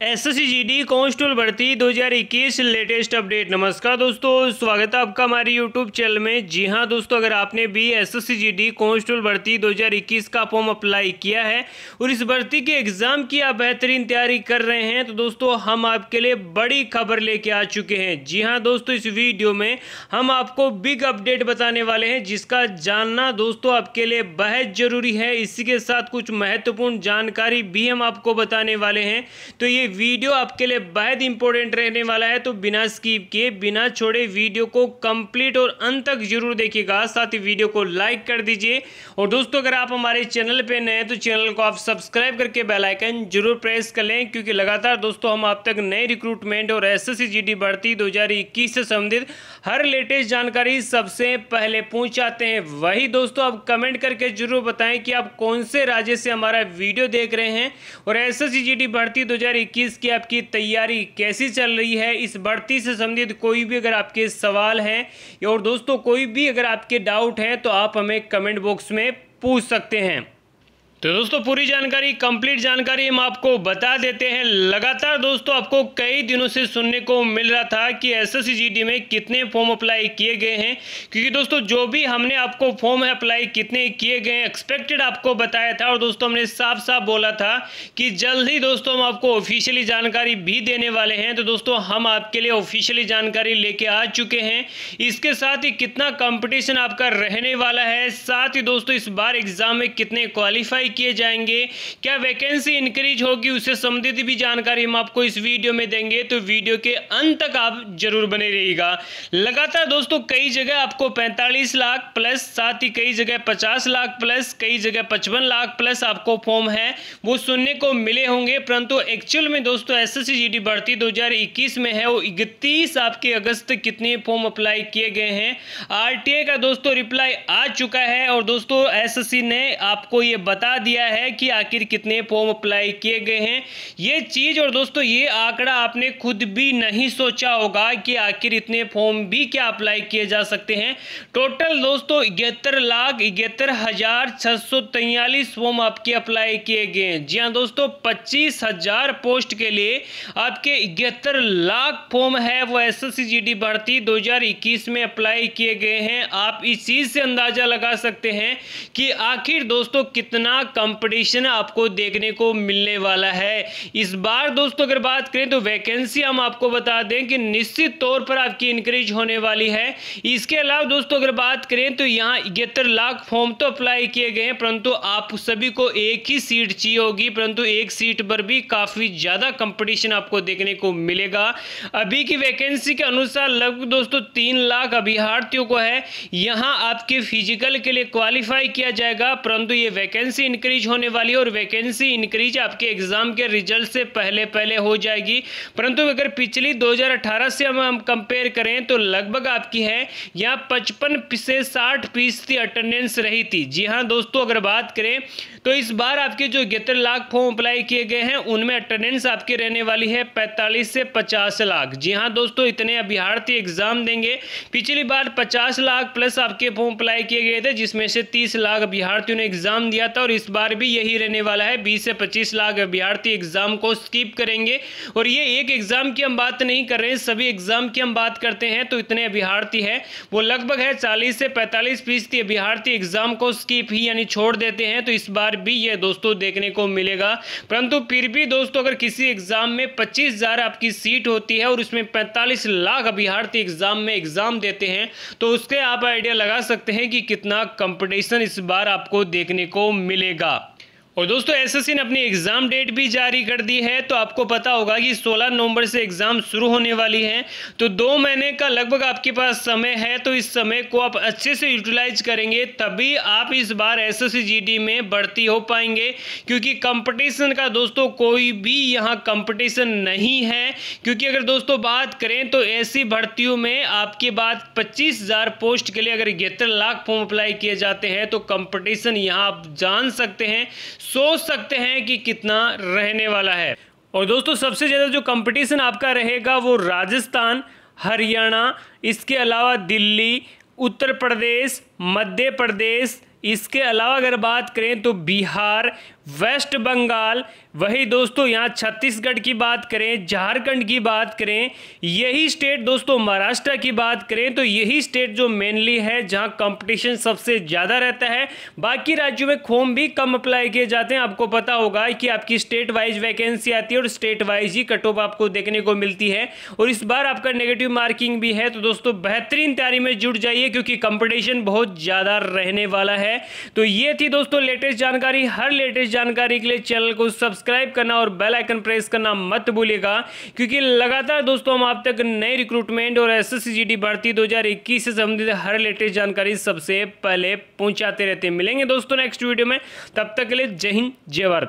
S S G D constable भर्ती 2021 latest update. नमस्कार दोस्तों, स्वागत है आपका हमारे यूट्यूब चैनल में। जी हाँ दोस्तों, अगर आपने भी S S C G D constable भर्ती 2021 का फॉर्म अप्लाई किया है और इस भर्ती के एग्ज़ाम की आप बेहतरीन तैयारी कर रहे हैं तो दोस्तों हम आपके लिए बड़ी खबर लेके आ चुके हैं। जी हाँ दोस्तों, इस वीडियो में हम आपको बिग अपडेट बताने वाले हैं, जिसका जानना दोस्तों आपके लिए बेहद ज़रूरी है। इसी के साथ कुछ महत्वपूर्ण जानकारी भी हम आपको बताने वाले हैं। तो ये वीडियो आपके लिए बेहद इंपॉर्टेंट रहने वाला है तो बिना स्कीप किए, बिना छोड़े वीडियो को कंप्लीट और अंत तक ज़रूर देखिएगा। साथ ही वीडियो को लाइक कर दीजिए। और दोस्तों, अगर आप हमारे चैनल पे नए हैं तो चैनल को आप सब्सक्राइब करके बेल आइकन ज़रूर प्रेस कर लें, क्योंकि लगातार दोस्तों, हम आप तक नए रिक्रूटमेंट और एस एस भर्ती दो से संबंधित हर लेटेस्ट जानकारी सबसे पहले पहुंचाते हैं। वही दोस्तों, आप कमेंट करके ज़रूर बताएँ कि आप कौन से राज्य से हमारा वीडियो देख रहे हैं। और एस एस भर्ती दो इक्कीस की आपकी तैयारी कैसी चल रही है? इस भर्ती से संबंधित कोई भी अगर आपके सवाल हैं और दोस्तों, कोई भी अगर आपके डाउट हैं तो आप हमें कमेंट बॉक्स में पूछ सकते हैं। तो दोस्तों, पूरी जानकारी कंप्लीट जानकारी हम आपको बता देते हैं। लगातार दोस्तों, आपको कई दिनों से सुनने को मिल रहा था कि एस एस में कितने फॉर्म अप्लाई किए गए हैं। क्योंकि दोस्तों, जो भी हमने आपको फॉर्म अप्लाई कितने किए गए हैं एक्सपेक्टेड आपको बताया था और दोस्तों, हमने साफ़ साफ़ बोला था कि जल्द ही दोस्तों, हम आपको ऑफिशियली जानकारी भी देने वाले हैं। तो दोस्तों, हम आपके लिए ऑफिशियली जानकारी लेके आ चुके हैं। इसके साथ ही कितना कंपटीशन आपका रहने वाला है, साथ ही दोस्तों, इस बार एग्ज़ाम में कितने क्वालिफाई किए जाएँगे। क्या वैकेंसी इंक्रीज होगी उससे संबंधित भी जानकारी हम आपको इस वीडियो में देंगे। तो वीडियो के अंत तक आप ज़रूर बने रहिएगा। लगातार दोस्तों, कई जगह आपको 45 लाख प्लस साथ ही कई जगह 50 लाख प्लस कई जगह पचपन लाख प्लस आपको फॉर्म है। वो सुनने को मिले होंगे, परंतु एक्चुअल में दोस्तों एस एस भर्ती दो में है। वो इकतीस आपके अगस्त कितने फॉर्म अप्लाई किए गए हैं? आर का दोस्तों रिप्लाई आ चुका है। और दोस्तों एस ने आपको ये बता दिया है कि आखिर कितने फॉर्म अप्लाई किए गए हैं। ये चीज़, और दोस्तों, ये आंकड़ा आपने खुद भी नहीं सोचा होगा कि आखिर इतने फॉर्म भी क्या अप्लाई किए जा सकते हैं। टोटल, दोस्तों, इकहत्तर लाख इकहत्तर हज़ार छः सौ तैयलीस फॉर्म आपके अप्लाई किए गए हैं। जी हाँ दोस्तों, पच्चीस हज़ार पोस्ट के लिए आपके इकहत्तर लाख फॉर्म है, वो एस एस भर्ती 2021 में अप्लाई किए गए हैं। आप इस चीज़ से अंदाज़ा लगा सकते हैं कि आखिर, दोस्तों, कितना कंपटीशन आपको देखने को मिलने वाला है। इस बार दोस्तों अगर बात करें तो वैकेंसी हम आपको बता दें कि निश्चित तौर पर आपकी इंक्रीज होने वाली है। इसके अलावा दोस्तों अगर बात करें तो यहाँ इकहत्तर लाख फॉर्म तो अप्लाई किए गए हैं, परंतु आप सभी को एक ही सीट चाहिए होगी, परंतु एक सीट पर भी काफ़ी ज़्यादा कंपटीशन आपको देखने को मिलेगा। अभी की वैकेंसी के अनुसार लगभग दोस्तों तीन लाख अभ्यार्थियों को है। यहाँ आपके फ़िज़िकल के लिए क्वालिफाई किया जाएगा, परंतु ये वैकेंसी इंक्रीज होने वाली है और वैकेंसी इंक्रीज आपके एग्ज़ाम के रिज़ल्ट से पहले पहले हो जाएगी। परंतु अगर पिछली 2018 से हम हम कंपेयर करें तो लगभग आपकी है, यहाँ पचपन से साठ फ़ीसदी अटेंडेंस रही थी। जी हाँ दोस्तों, अगर बात करें तो इस बार आपके जो इकहत्तर लाख फॉर्म अप्लाई किए गए हैं, उनमें अटेंडेंस आपकी रहने वाली है पैंतालीस से पचास लाख। जी हाँ दोस्तों, इतने अभ्यार्थी एग्ज़ाम देंगे। पिछली बार पचास लाख प्लस आपके फॉर्म अप्लाई किए गए थे, जिसमें से तीस लाख अभ्यार्थियों ने एग्ज़ाम दिया था और इस बार भी यही रहने वाला है। बीस से पच्चीस लाख अभ्यर्थी एग्ज़ाम को स्कीप करेंगे। और ये एक एग्ज़ाम की हम बात नहीं कर रहे हैं, सभी एग्ज़ाम की हम बात करते हैं तो इतने अभ्यर्थी है। वो लगभग है चालीस से पैंतालीस फ़ीसदी अभ्यर्थी एग्ज़ाम को स्कीप ही यानी छोड़ देते हैं तो इस बार भी ये दोस्तों देखने को मिलेगा। परंतु फिर भी दोस्तों, अगर किसी एग्ज़ाम में पच्चीस आपकी सीट होती है और उसमें पैंतालीस लाख अभ्यर्थी एग्ज़ाम में एग्ज़ाम देते हैं तो उसके आप आइडिया लगा सकते हैं कि कितना कंपटीशन इस बार आपको देखने को मिलेगा। जाएगा और दोस्तों एसएससी ने अपनी एग्ज़ाम डेट भी जारी कर दी है तो आपको पता होगा कि 16 नवंबर से एग्ज़ाम शुरू होने वाली है। तो दो महीने का लगभग आपके पास समय है तो इस समय को आप अच्छे से यूटिलाइज करेंगे, तभी आप इस बार एस एस में भर्ती हो पाएँगे। क्योंकि कंपटीशन का दोस्तों, कोई भी यहाँ कंपटीशन नहीं है। क्योंकि अगर दोस्तों बात करें तो ऐसी भर्तियों में आपके बाद पच्चीस पोस्ट के लिए अगर इकहत्तर लाख फॉर्म अप्लाई किए जाते हैं तो कंपटीशन यहाँ आप जान सकते हैं। सोच सकते हैं कि कितना रहने वाला है। और दोस्तों, सबसे ज़्यादा जो कंपटीशन आपका रहेगा वो राजस्थान, हरियाणा, इसके अलावा दिल्ली, उत्तर प्रदेश, मध्य प्रदेश। इसके अलावा अगर बात करें तो बिहार वेस्ट बंगाल। वही दोस्तों, यहाँ छत्तीसगढ़ की बात करें, झारखंड की बात करें, यही स्टेट दोस्तों, महाराष्ट्र की बात करें तो यही स्टेट जो मेनली है, जहाँ कंपटीशन सबसे ज़्यादा रहता है। बाकी राज्यों में खोम भी कम अप्लाई किए जाते हैं। आपको पता होगा कि आपकी स्टेट वाइज वैकेंसी आती है और स्टेट वाइज ही कट ऑफ़ आपको देखने को मिलती है। और इस बार आपका नेगेटिव मार्किंग भी है तो दोस्तों, बेहतरीन तैयारी में जुट जाइए, क्योंकि कंपटीशन बहुत ज़्यादा रहने वाला है। तो ये थी दोस्तों लेटेस्ट जानकारी, हर लेटेस्ट जानकारी के लिए चैनल को सब्सक्राइब करना और बेल आइकन प्रेस करना मत भूलिएगा, क्योंकि लगातार दोस्तों हम आप तक नए रिक्रूटमेंट और एस एस भर्ती दो हज़ार इक्कीस से संबंधित हर लेटेस्ट जानकारी सबसे पहले पहुंचाते रहते हैं। मिलेंगे दोस्तों नेक्स्ट वीडियो में, तब तक के लिए जय हिंद, जय भारत।